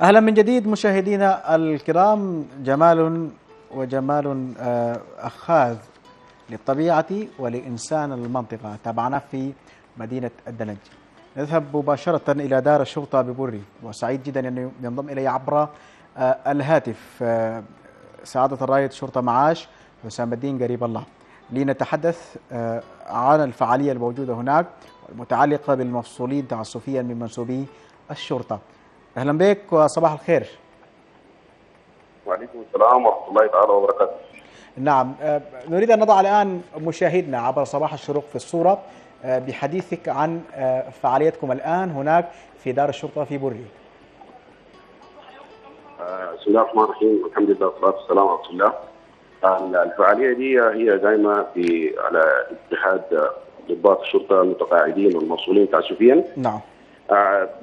أهلا من جديد مشاهدينا الكرام. جمال وجمال آه، أخاذ للطبيعة ولإنسان المنطقة تابعناه في مدينة الدلنج. نذهب مباشرة إلى دار الشرطة ببري وسعيد جدا انه ينضم إلي عبر آه، الهاتف. آه، سعادة الرائد شرطة معاش حسام الدين قريب الله. لنتحدث عن الفعالية الموجودة هناك المتعلقة بالمفصولين تعسفيا من منسوبي الشرطة. أهلا بك وصباح الخير وعليكم السلام ورحمة الله تعالى وبركاته. نعم آه، نريد أن نضع الآن مشاهدنا عبر صباح الشروق في الصورة آه، بحديثك عن آه، فعاليتكم الآن هناك في دار الشرطة في بري بسم الله الرحمن الرحيم والحمد لله والصلاة والسلام على رسول الله. الفعالية دي هي قائمه في على اتحاد ضباط الشرطة المتقاعدين والموصولين تعسفيا نعم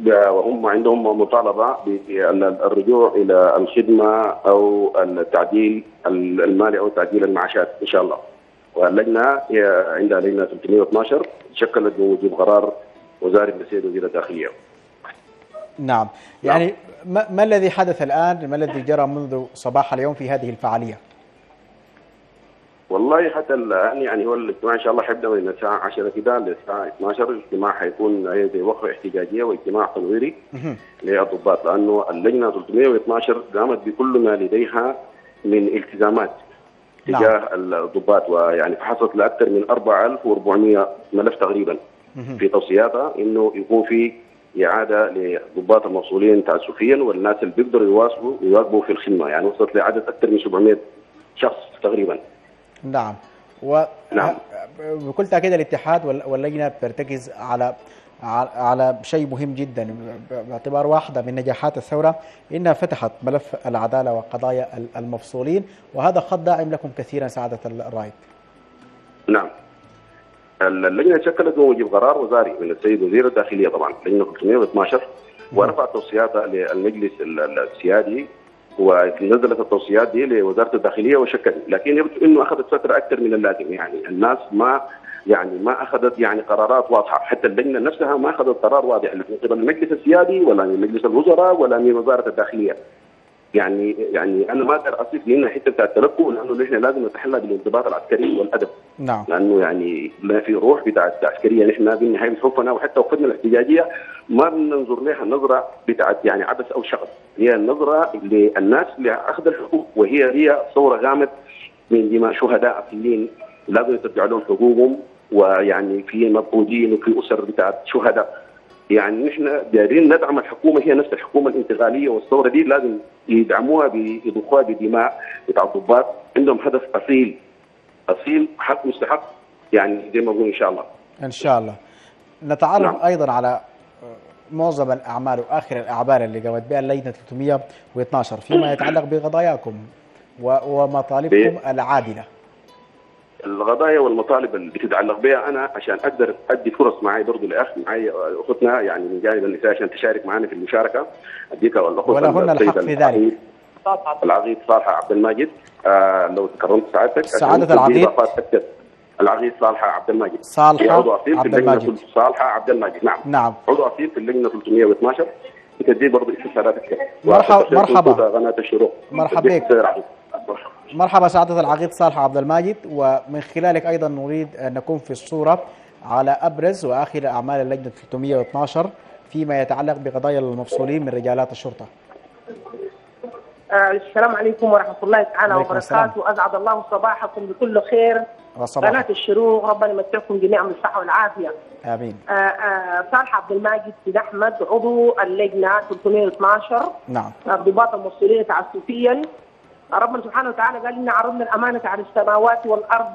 وهم عندهم مطالبة بالرجوع إلى الخدمة أو التعديل المالي أو تعديل المعاشات إن شاء الله. واللجنة هي عندها لجنة 312 شكلت بوجود قرار وزاري من السيد وزير الداخلية. نعم يعني ما, ما الذي حدث الآن ما الذي جرى منذ صباح اليوم في هذه الفعالية والله حتى الآن يعني هو الاجتماع إن شاء الله حيبدأ من الساعة 10 كده للساعة 12 الاجتماع حيكون هي زي وقفه احتجاجية واجتماع تنويري للضباط لأنه اللجنة 312 قامت بكل ما لديها من التزامات نعم. تجاه الضباط ويعني فحصلت لأكثر من 4400 ملف تقريبا في توصياتها إنه يكون في إعادة لضباط الموصولين تعسفيا والناس اللي بيقدروا يواصلوا يواكبوا في الخدمة. يعني وصلت لعدد أكثر من 700 شخص تقريبا. نعم و نعم. بكل تأكيد الاتحاد وال- واللجنة بترتكز على على- شيء مهم جدا باعتبار واحدة من نجاحات الثورة إنها فتحت ملف العدالة وقضايا ال- المفصولين وهذا خط داعم لكم كثيرا سعادة الرائد. نعم اللجنة شكلت بموجب قرار وزاري من السيد وزير الداخلية طبعا لجنه 312 ورفعت توصياتها للمجلس ال- ال- السيادي ونزلت التوصيات دي لوزارة الداخلية وشكلت لكن يبدو إنه أخذت فترة أكثر من اللازم. يعني الناس ما يعني ما أخذت يعني قرارات واضحة. حتى اللجنة نفسها ما أخذت قرار واضح. من قبل المجلس السيادي ولا من مجلس الوزراء ولا من وزارة الداخلية. يعني يعني أنا ما أقدر اصف لنا حتة بتاعت التلقوا لأنه نحن لازم نتحلى بالانضباط العسكري والأدب. نعم. لأنه يعني ما في روح بتاعت عسكرية نحن بالنهايه بتحفنا وحتى وقفتنا الاحتجاجية ما بننظر لها نظرة بتاعت يعني عبث أو شغب. هي النظرة للناس اللي اخذ الحقوق وهي هي ثوره قامت من دماء شهداء اصليين لازم يرجعوا لهم حقوقهم ويعني في مفقودين وفي أسر بتاعت شهداء. يعني نحن دايرين ندعم الحكومة هي نفس الحكومة الانتقالية والثورة دي لازم يدعموها بيضخوها بدماء بتاع الضباط عندهم هدف أصيل أصيل حق مستحق يعني زي ما بقول إن شاء الله إن شاء الله. نتعرف نعم. أيضا على معظم الأعمال وآخر الاعمال اللي قامت بها اللجنه 312 فيما يتعلق بقضاياكم ومطالبكم العادلة. القضايا والمطالب اللي بتتعلق بها أنا عشان أقدر أدي فرص معي برضه لأخ معي أختنا يعني من جانب النساء عشان تشارك معنا في المشاركة. أديك الاخت ولهن الحق في ذلك. العقيد- صالحه عبد الماجد. آه لو تكرمت سعادتك تدي العقيد. العقيد صالحه عبد الماجد. صالحة عضو أصيل في عبد الماجد. صالحه عبد الماجد. نعم. نعم. عضو أصيل في اللجنة 312 بتدي برضه استفسارات مرحبا- مرحبا. قناه الشروق. مرحبا بك. مرحبا سعادة العقيد صالح عبد الماجد ومن خلالك أيضا نريد أن نكون في الصورة على أبرز وآخر أعمال اللجنة 312 فيما يتعلق بقضايا المفصولين من رجالات الشرطة. آه، السلام عليكم ورحمة الله تعالى. وبركاته. أسعد الله صباحكم بكل خير. قناة الشروق ربنا يمتعكم جميعا بالصحة والعافية. آمين. آه، آه، صالح عبد الماجد سيد أحمد عضو اللجنة 312 نعم. ضباط المسؤولين تعسفيا. ربنا سبحانه وتعالى قال إنا عرضنا الأمانة على السماوات والأرض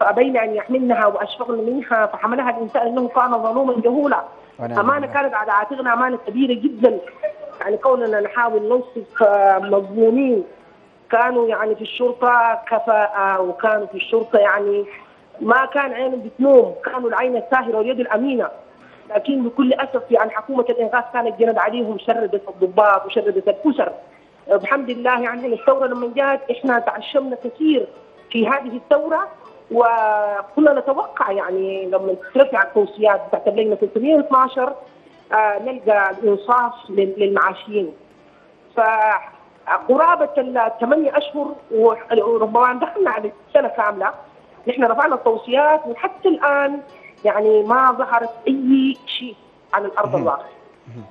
فأبين أن يحملنها وأشفقن منها فحملها الإنسان إنه كان ظلوما جهولا. أمانة. كانت على عاتقنا أمانة كبيرة جدا. يعني كوننا نحاول نوصف آه، مظلومين. كانوا يعني في الشرطة كفاءة وكانوا في الشرطة يعني ما كان عينهم بتنوم. كانوا العين الساهرة واليد الأمينة. لكن بكل أسف يعني حكومة الإنغاث كانت جند عليهم شردت الضباط وشردت الأسر بحمد الله يعني الثورة لما جاءت إحنا تعشمنا كثير في هذه الثورة وكنا نتوقع يعني لما ترفع التوصيات بتاعت اللجنة 312 آه، نلقى الإنصاف لل- للمعاشيين. فقرابة الثمانية أشهر وربما دخلنا على سنه كاملة نحن رفعنا التوصيات وحتى الآن يعني ما ظهرت أي شيء على الأرض الواقع.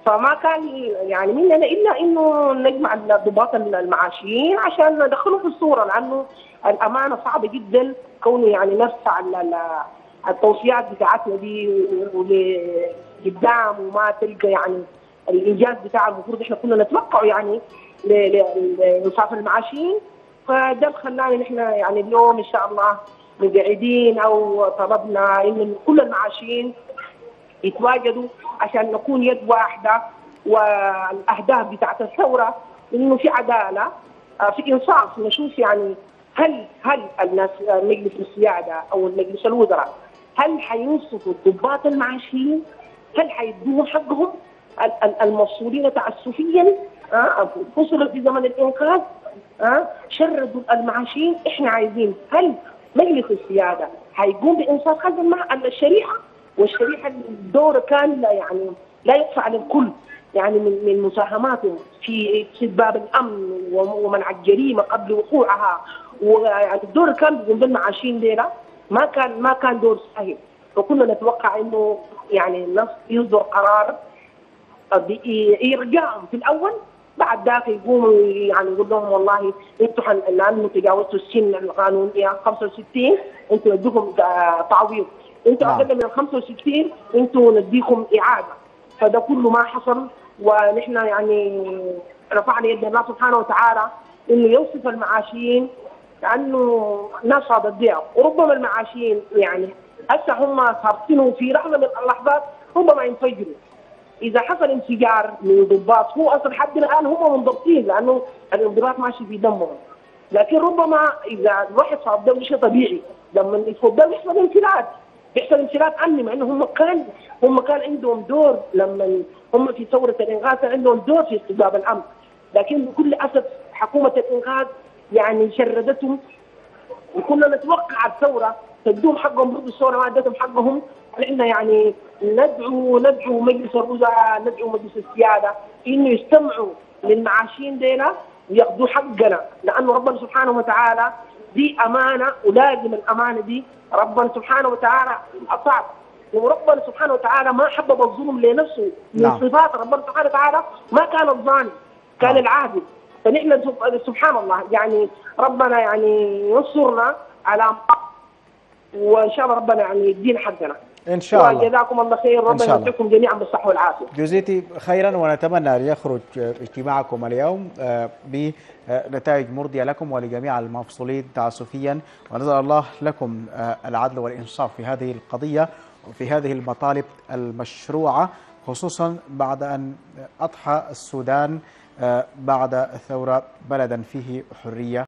فما كان يعني مننا إلا إنه نجمع الضباط المعاشيين عشان ندخلهم في الصورة لأنه الأمانة صعبة جدا كونه يعني نرفع ال- ال- التوصيات بتاعتنا دي لقدام وما تلقى يعني الإنجاز بتاع المفروض إحنا كنا نتوقعه يعني لانصاف المعاشيين فده اللي خلانا نحن يعني اليوم إن شاء الله مقعدين أو طلبنا ان كل المعاشيين يتواجدوا عشان نكون يد واحدة والأهداف بتاعت الثورة إنه في عدالة آه، في إنصاف. نشوف يعني هل هل الناس مجلس السيادة أو مجلس الوزراء هل حينصفوا الضباط المعاشيين؟ هل حيدوهم حقهم؟ ال- ال- المفصولين تعسفيا؟ آه، فصلوا في زمن الإنقاذ؟ آه، شردوا المعاشيين إحنا عايزين هل مجلس السيادة حيقوم بإنصاف هذا الشريحه والشريحة الدور كان يعني لا يخفى على الكل يعني من من مساهماتهم في استتباب الأمن ومنع الجريمه قبل وقوعها. ويعني الدور كان بيقوم بالمعاشين ليلة ما كان ما كان دور سهل فكنا نتوقع إنه يعني النص يصدر قرار يرجعهم في الأول بعد ذاك يقوموا يعني يقول لهم والله أنتوا حن- لأنه تجاوزتوا السن القانونية 65 أنتوا نديكم آه، تعويض. أنتوا نعم. أقل من ال 65 أنتوا نديكم إعادة. فده كله ما حصل ونحن يعني رفعنا يد الله سبحانه وتعالى إنه يوصف المعاشيين لأنه ناس صاد الضياع وربما المعاشيين يعني هسه هم صارفينه في لحظه من اللحظات ربما ينفجروا. إذا حصل انفجار من ضباط هو أصلا حد الآن هم منضبطين لأنه الانضباط ماشي في دمهم. لكن ربما إذا الواحد صاب ده شيء طبيعي. لما يتفضل يحصل انفلات. بيحصل انفلات امني مع إنه هم كان هم كان عندهم دور لما هم في ثورة الانقاذ كان عندهم دور في استجابة الأمن. لكن بكل أسف حكومة الانقاذ يعني شردتهم وكنا نتوقع الثورة تدوم حقهم برضه الثورة ما أدتهم حقهم. إحنا يعني ندعو ندعو مجلس الوزراء ندعو مجلس السيادة إنه يستمعوا للمعاشين دينا وياخذوا حقنا. لأنه ربنا سبحانه وتعالى دي أمانة ولازم الأمانة دي ربنا سبحانه وتعالى اصاب وربنا سبحانه وتعالى ما حبب الظلم لنفسه من نعم. صفات ربنا سبحانه وتعالى ما كان الظالم كان نعم. العادل فنحن سب- سبحان الله يعني ربنا يعني ينصرنا على وإن شاء الله ربنا يعني يدينا حقنا إن شاء الله. وجزاكم الله خير. ربنا. يمتعكم جميعا بالصحة والعافية. جزيتي خيرا ونتمنى أن يخرج اجتماعكم اليوم آه، بنتائج مرضية لكم ولجميع المفصولين تعسفيا. ونسأل الله لكم آه، العدل والإنصاف في هذه القضية وفي هذه المطالب المشروعة خصوصا بعد أن أضحى السودان آه، بعد الثورة بلدا فيه حرية.